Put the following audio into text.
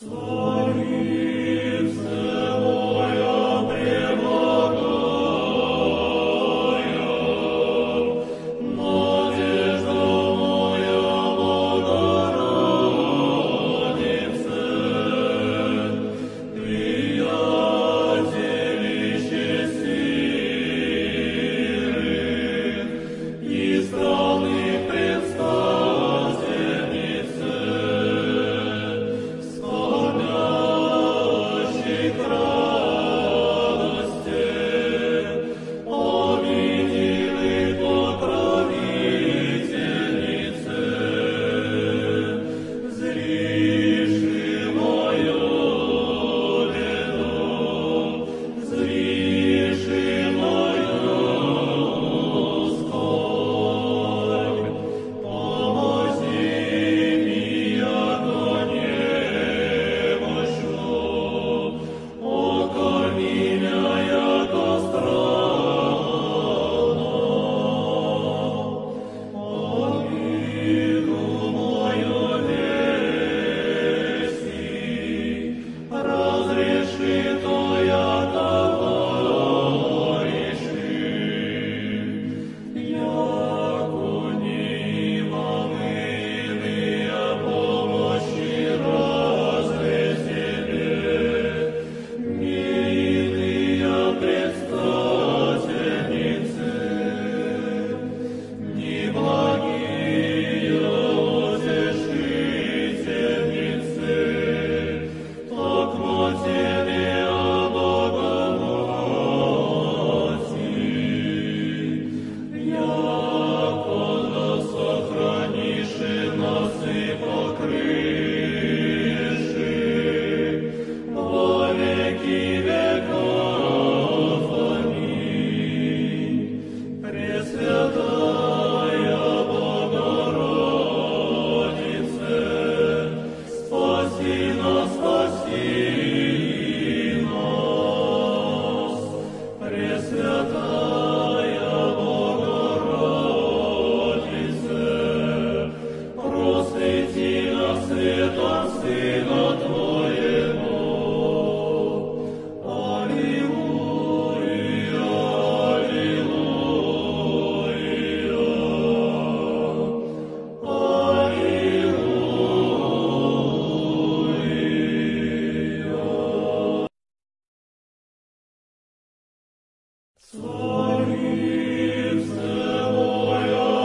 So liebst hypocrite. So lives the boy